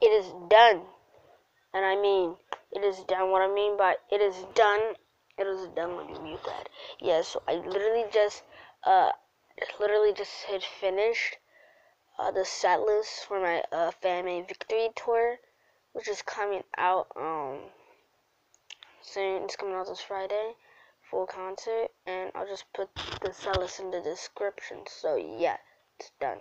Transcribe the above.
it is done. And I mean, it is done. What I mean by it is done, it is done when you mute that. Yeah, so I literally just, uh, literally just hit finished uh, the set list for my uh, Fan Victory Tour, which is coming out um soon. It's coming out this Friday, full concert, and I'll just put the set in the description. So yeah, it's done.